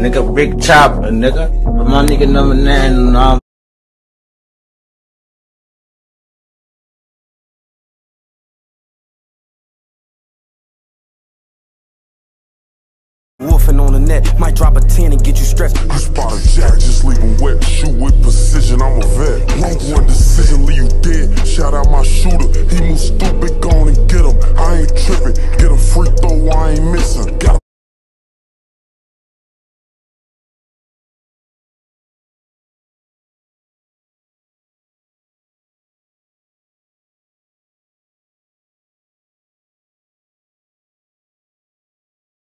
Nigga, big chopper, nigga. But my nigga number nine and all. Wolfing on the net, might drop a 10 and get you stressed. You spot a jack, just leave him wet. Shoot with precision, I'm a vet. Wrong one decision, leave you dead. Shout out my shooter,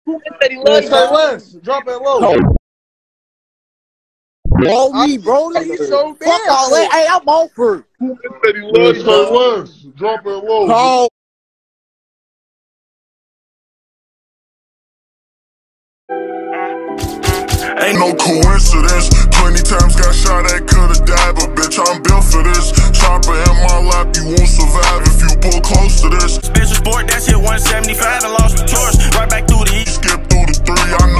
Say less. Drop it low. Oh. Blow me, bro. You so Fuck all that. Hey, I'm on for it. Say less. Drop it low. Call. Ain't no coincidence. 20 times got shot at, could've died, but bitch, I'm built for this. Chopper in my lap, you won't survive if you 175 and lost the tours. Right back through the heat. Skip through the three, I